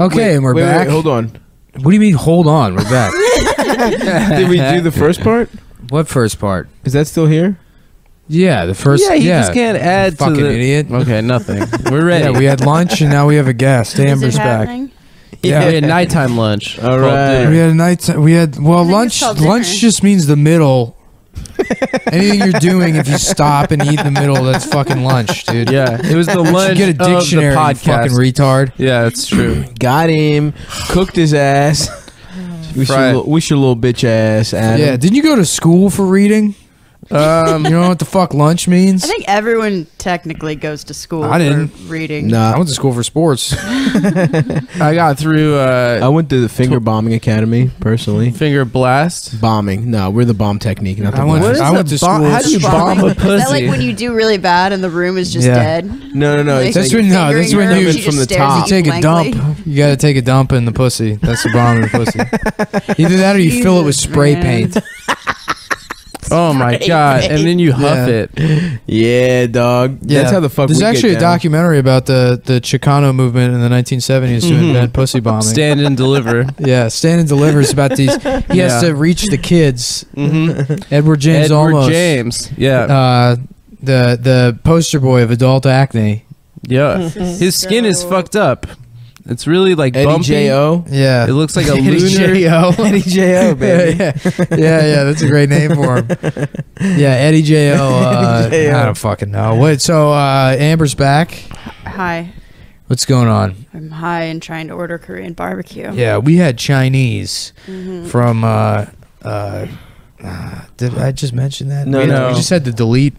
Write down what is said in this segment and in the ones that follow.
Okay, Wait, and we're wait, wait, back. hold on. What do you mean? Hold on, we're back. Did we do the first part? what first part? Is that still here? Yeah, the first. yeah, he just can't add Fucking to the idiot. Okay, nothing. We're ready. Yeah, we had lunch and now we have a guest. Is Amber's it back. happening? Yeah. we had nighttime lunch. All Called right. dinner. We had a night. We had well I think lunch. it's called Lunch just means the middle. Anything you're doing, if you stop and eat in the middle, that's fucking lunch, dude. Yeah, it was the You lunch get a dictionary, of the fucking podcast. retard. yeah, that's true. Got him. Cooked his ass. We should, Right. we should little bitch ass. Adam. Yeah, didn't you go to school for reading? Um, You know what the fuck lunch means? I think everyone technically goes to school I didn't. for reading. Nah. I went to school for sports. I got through Uh, I went to the finger bombing academy personally. finger blast. Bombing. No, we're the bomb technique, not the I went- blast. What is I a went to bomb- school- How do you bomb a Is that like when you do really bad and the room is just Yeah. dead? No, no, no. Like, That's like, when no, that's fingering when you from the top. You take a blankly. dump. You got to take a dump in the pussy. That's the bomb in the pussy. Either that or you fill it with spray man. paint. Oh my god! And then you huff Yeah. it. yeah, dog. Yeah. That's how the fuck. There's we get actually a documentary about the the Chicano movement in the 1970s to invent pussy bombing. Stand and deliver. yeah, Stand and delivers about these. He has to reach the kids. Mm-hmm. Edward James Edward Olmos. James. Yeah. Uh, the the poster boy of adult acne. yeah. His skin is fucked up. It's really like Eddie bumpy. J O. Yeah. It looks like a Eddie lunar. J.O. Eddie J O, baby. yeah, yeah, yeah, yeah, that's a great name for him. Yeah, Eddie J O. Uh, Eddie J.O.. I don't fucking know. Wait, so uh, Amber's back. Hi. What's going on? I'm high and trying to order Korean barbecue. Yeah, we had Chinese Mhm. from. Uh, uh, uh, did I just mention that? No, we, had- no. we just had to delete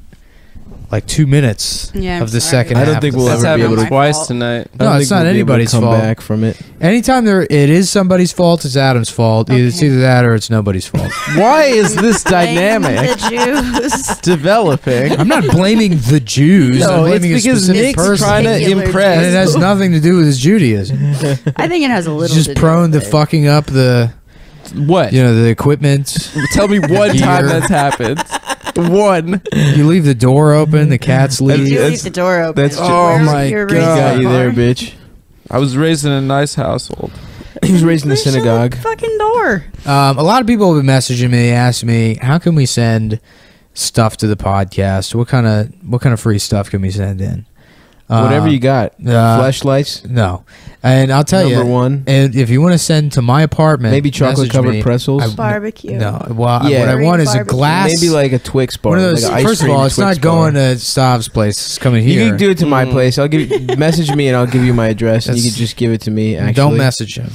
like two minutes Yeah, I'm of the sorry. second. I don't half think we'll That's ever be thing. able happened to- My twice fault. tonight. I don't No, think it's not we'll be able to anybody's come fault. back from it. Anytime there, it is somebody's fault. It's Adam's fault. Either it's Okay. either that or it's nobody's fault. Why is this Blame dynamic The Jews. developing? I'm not blaming the Jews. I'm No, it's blaming a because specific Nick's person. trying to Particular impress. and it has nothing to do with his Judaism. I think it has a He's little. just to do prone to with it. fucking up the, What? you know, the equipment. Tell me one Gear. time that's happened. One. You leave the door open, the cats leave. You leave the door open. that's Where ju- oh my God. He got you there, bitch. I was raised in a nice household. He was raised in the Where's your synagogue. Fucking door. Um, a lot of people have been messaging me, asking me, how can we send stuff to the podcast? What kind of what kind of free stuff can we send in? Whatever Uh, you got. uh, Flashlights. No, and I'll tell Number you, one. and if you want to send to my apartment, Maybe chocolate covered me. pretzels. I- Barbecue. No, well, Yeah. what I want is a glass. Maybe like a Twix bar. one of those. like an ice first of all, it's Twix not going to Stav's place. It's coming here. You can do it to my Mm. place. I'll give you, message me and I'll give you my address and you can just give it to me. Actually, Don't message him.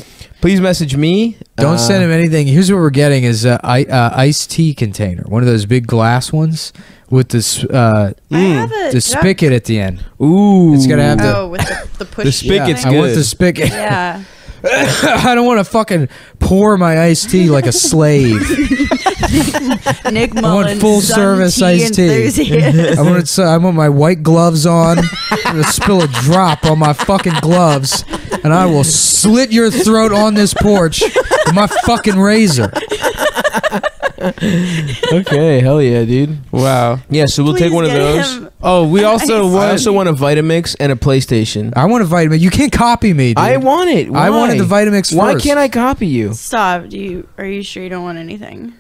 Please message me. Don't Uh, send him anything. Here's what we're getting: is a, uh, iced tea container, one of those big glass ones with this uh, I have a the duck- spigot at the end. Ooh, It's gotta have the- Oh, with the, the push. The spigot's I want the spigot. Yeah. I don't want to fucking pour my iced tea like a slave. Nick Mullen, I want full sun service iced tea. I want it, I want my white gloves on. I'm gonna spill a drop on my fucking gloves, and I will slit your throat on this porch with my fucking razor. okay, hell yeah, dude. Wow. Yeah, so we'll take one of get those. him- Oh, we also I want. also want a Vitamix and a PlayStation. I want a Vitamix. You can't copy me, dude. I want it. I wanted the Vitamix Why first. can't I copy you? Stop. Do you? Are you sure you don't want anything?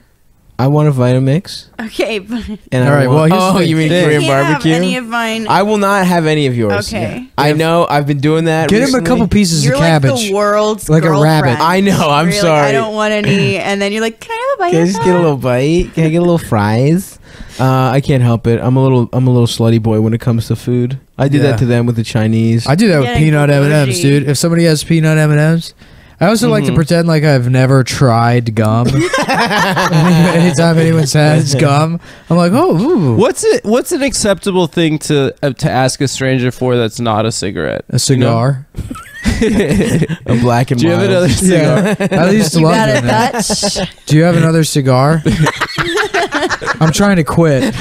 I want a Vitamix. Okay, but And All I right, want, well, here's oh, the you mean thing. Korean you can't barbecue? have any of mine. I will not have any of yours. Okay. I know. I've been doing that. Get him a recently. couple pieces You're of like cabbage. the world's Like a rabbit. I know, I'm you're sorry. Like, I don't want any, and then you're like, "Can I have a bite?" Can I of just get a that?" little bite? Can I get a little fries? Uh, I can't help it. I'm a little. I'm a little slutty boy when it comes to food. I do Yeah. that to them with the Chinese. I do that with Getting peanut M and M's, bougie. dude. If somebody has peanut M and M's, I also like to Mhm. pretend like I've never tried gum. Anytime anyone says gum, I'm like, oh, ooh, What's it? What's an acceptable thing to uh, to ask a stranger for that's not a cigarette? a cigar. a black and Do you have mild. another cigar? Yeah, I used to You love got doing that. Dutch. Do you have another cigar? I'm trying to quit.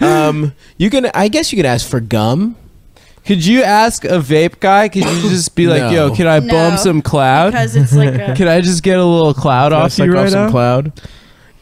um, you can. I guess you could ask for gum. Could you ask a vape guy? Could you just be like, No. "Yo, can I No, bump some cloud? because it's like a. Can I just get a little cloud Can I off suck you right some now?" cloud.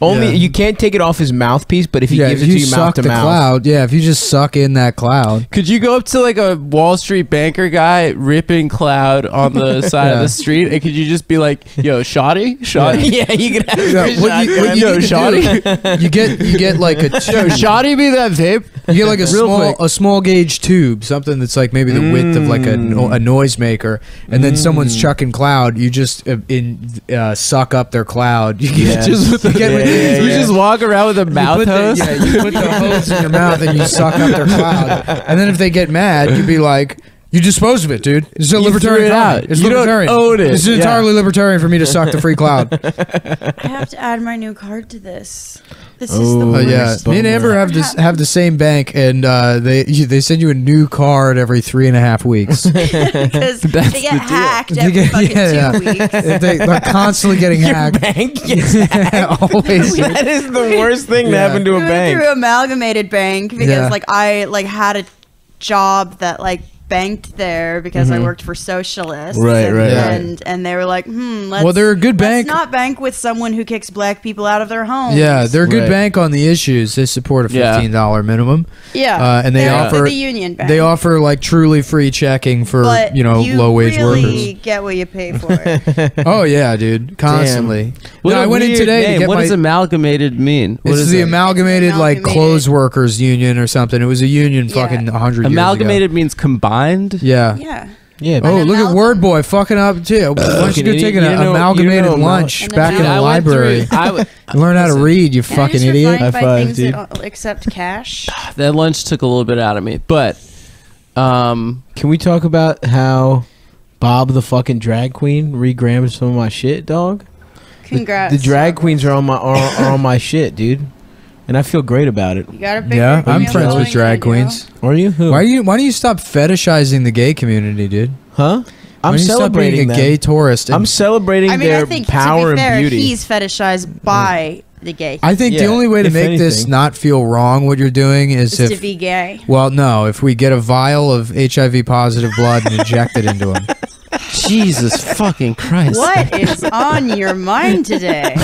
Only Yeah. you can't take it off his mouthpiece, but if he yeah, gives if it you to you mouth to mouth, cloud, yeah, if you just suck in that cloud, Could you go up to like a Wall Street banker guy ripping cloud on the side of the street, and could you just be like, "Yo, shoddy, shoddy, yeah, you can have Yeah, your what you- what you yo, need to shoddy, you get you get like a yo, shoddy, be that vape." You get like a Real small quick. a small gauge tube, something that's like maybe the width of like a, no- a noisemaker, and then someone's Mm. chucking cloud. You just uh, in uh, suck up their cloud. You Yeah. get Just with the, You get with Yeah, you yeah. just walk around with a mouth put the, hose. yeah, you put the hose in your mouth and you suck up their cloud. And then if they get mad, you'd be like, "You dispose of it, dude. It's a You libertarian. threw it out. It's You don't libertarian. own it. It's Yeah. entirely libertarian for me to suck the free cloud." I have to add my new card to this. This is Oh, the Oh worst. yeah, me and Amber have this have the same bank, and uh, they you, they send you a new card every three and a half weeks. because they get deal. hacked They every get- fucking yeah, two yeah. weeks. they, they're constantly getting hacked. bank. Yes. Always. that is the worst thing to Yeah. happen to We a went bank. through Amalgamated Bank because Yeah. like I like had a job that like banked there because I worked for socialists. Mm-hmm. Right, and, right, right. And and they were like, hmm, let's Well, they're a good let's bank. not bank with someone who kicks black people out of their homes. Yeah, they're a good Right. bank on the issues. They support a fifteen dollar minimum. yeah, uh, and they They're offer- the union bank. They offer like truly free checking for but you know low wage really get what you pay for. Oh yeah, dude, constantly. What No, a I went in today to get What my. does amalgamated mean? What This is is the it? amalgamated like clothes workers union or something. It was a union Yeah. fucking hundred years ago. Amalgamated means combined. Yeah. yeah. Yeah. Oh, An look at Word Boy fucking up too. Why don't you Fucking go idiot. take an don't know- you amalgamated know amal- lunch An back in Dude, the I went through- library? I w- Learn how to Listen, read, you Banks fucking are idiot. fine High by five, things dude. that accept cash. that lunch took a little bit out of me, but um, Can we talk about how Bob the fucking drag queen regrammed some of my shit, dog? The- Congrats. The, drag queens are on my are, are on my shit, dude, and I feel great about it. You got a big Yeah, ring I'm on friends with drag queens. Are you? Who? Why do you Why do you stop fetishizing the gay community, dude? Huh? I'm Why do you stop celebrating being a them. gay tourist. I'm celebrating I mean, their I think power to be fair, and beauty. he's fetishized by the gay. I think the only way to if make this not feel wrong, what you're doing, is is to if be gay. well, no, if we get a vial of HIV positive blood and inject it into him. Jesus fucking Christ! What is on your mind today?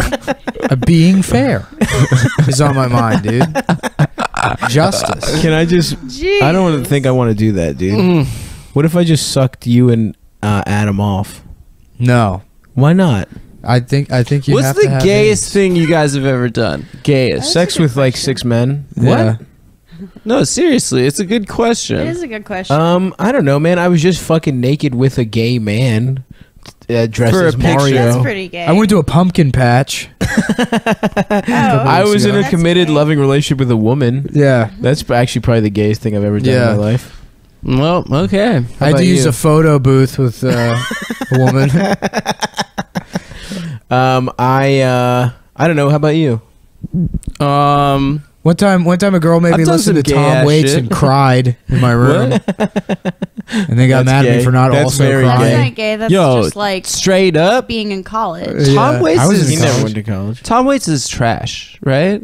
Being fair is on my mind, dude. Justice. Can I just? Jeez. I don't think I want to do that, dude. Mm. What if I just sucked you and uh, Adam off? No, Why not? I think I think you What's have the to have gayest AIDS. thing you guys have ever done? Gayest? Sex a good with like six men? Yeah. No, seriously, it's a good question. It is a good question. Um, I don't know, man. I was just fucking naked with a gay man uh, dressed For a as picture. Mario. That's pretty gay. I went to a pumpkin patch. oh, I was in a That's committed, gay. loving relationship with a woman. Yeah. That's actually probably the gayest thing I've ever done Yeah. in my life. Well, okay. I had about to use you? a photo booth with uh, a woman. Um, I uh, I don't know. How about you? Um, One time, one time, a girl made I've me listen to Tom Waits shit. and cried in my room, and they got That's mad at me for not That's also very That's gay. crying. not gay. That's Yo, just like straight up, being in college. Yeah, Tom Waits I was is in He never went to college. Tom Waits is trash, right?